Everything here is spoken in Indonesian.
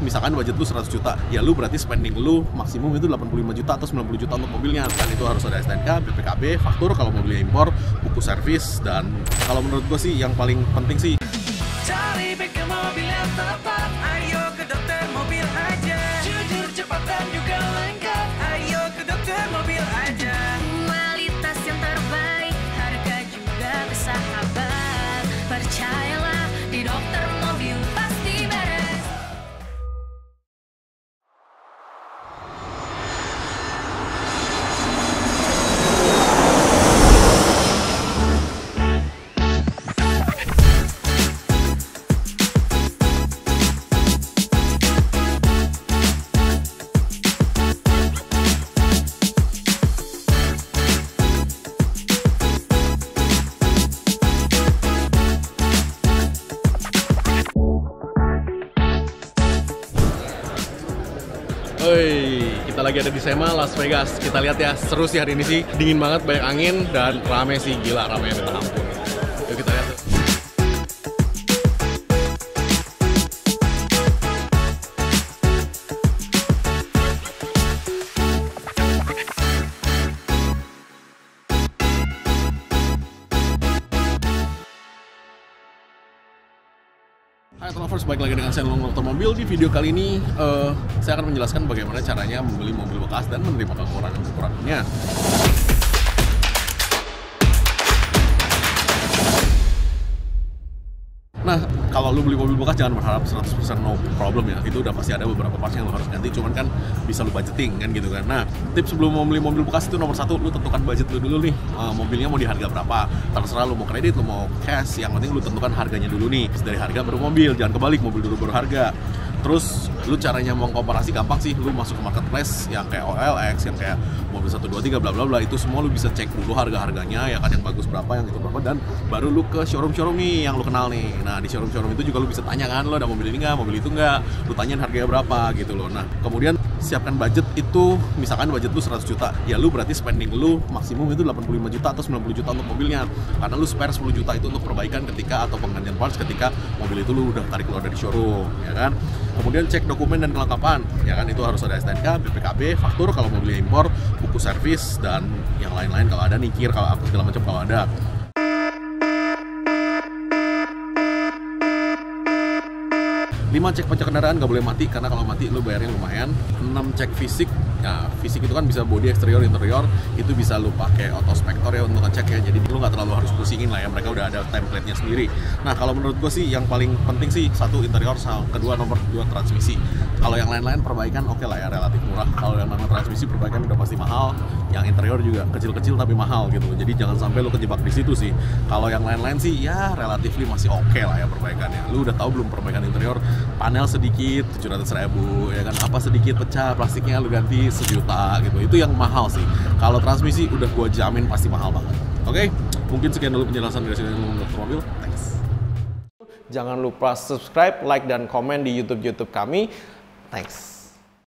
misalkan budget lu 100 juta, ya lu berarti spending lu maksimum itu 85 juta atau 90 juta untuk mobilnya. Dan itu harus ada STNK, BPKB, faktur kalau mobilnya impor, buku servis, dan kalau menurut gue sih yang paling penting sih Cari bengkel mobil yang tepat Ayo ke dokter mobil aja Jujur cepat dan juga lengkap Ayo ke dokter mobil aja Kualitas yang terbaik, harga juga bersahabat. Percayalah di dokter mobil Oi, kita lagi ada di SEMA Las Vegas. Kita lihat ya, seru sih hari ini sih. Dingin banget, banyak angin, dan rame sih, gila rame minta ampun. Hai Lovers, balik lagi dengan saya Long Mobil. Di video kali ini, eh, saya akan menjelaskan bagaimana caranya membeli mobil bekas dan menerima kekurangan-kekurangannya. Nah, kalau lu beli mobil bekas jangan berharap 100% no problem ya. Itu udah pasti ada beberapa parts yang lu harus ganti, cuman kan bisa lu budgeting kan gitu kan. Nah, tips sebelum mau beli mobil bekas itu nomor satu, lu tentukan budget lu dulu nih. Eh, mobilnya mau di harga berapa? Terserah lu mau kredit, lu mau cash, yang penting lu tentukan harganya dulu nih. Dari harga baru mobil, jangan kebalik mobil dulu baru harga. Terus lu caranya mau komparasi gampang sih, lu masuk ke marketplace yang kayak OLX, yang kayak mobil 123 bla bla bla itu semua lu bisa cek dulu harga-harganya ya kan yang bagus berapa, yang itu berapa dan baru lu ke showroom-showroom nih yang lu kenal nih. Nah, di showroom-showroom itu juga lu bisa tanya kan, lu ada mobil ini nggak, mobil itu nggak, lu tanyain harganya berapa gitu loh. Nah, kemudian siapkan budget itu misalkan budget lu 100 juta, ya lu berarti spending lu maksimum itu 85 juta atau 90 juta untuk mobilnya. Karena lu spare 10 juta itu untuk perbaikan ketika atau penggantian parts ketika mobil itu lu udah tarik keluar dari showroom, ya kan? Kemudian cek dokumen dan kelengkapan, ya kan itu harus ada STNK, BPKB, faktur kalau mobilnya impor, buku servis dan yang lain-lain kalau ada nikir kalau apa segala macam kalau ada. 5 cek pajak kendaraan nggak boleh mati karena kalau mati lu bayarnya lumayan. 6 cek fisik ya fisik itu kan bisa body eksterior interior itu bisa lu pakai autospektor ya untuk ngecek ya. Jadi lu nggak terlalu harus pusingin lah ya mereka udah ada template-nya sendiri. Nah kalau menurut gue sih yang paling penting sih satu interior kedua nomor dua transmisi. Kalau yang lain-lain perbaikan oke lah ya relatif murah. Kalau yang namanya transmisi perbaikan udah pasti mahal. Yang interior juga kecil-kecil tapi mahal gitu. Jadi jangan sampai lu kejebak di situ sih. Kalau yang lain-lain sih ya relatif masih oke lah ya perbaikannya. Lu udah tahu belum perbaikan interior panel sedikit 700 ribu ya kan? Apa sedikit pecah plastiknya lu ganti sejuta gitu. Itu yang mahal sih. Kalau transmisi udah gua jamin pasti mahal banget. Oke? Mungkin sekian dulu penjelasan dari sini untuk mobil. Thanks. Jangan lupa subscribe, like, dan komen di YouTube-YouTube kami. Thanks.